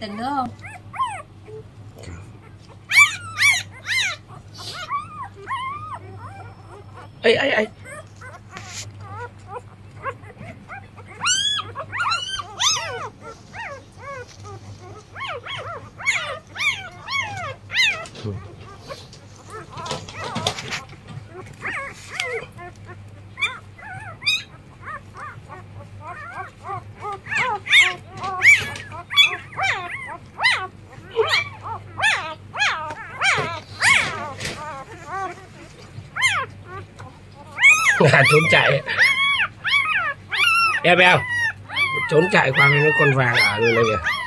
từng đứa không? Ấy ấy ấy à, trốn chạy. Em em. Trốn chạy qua nó con vàng ở rồi đây kìa.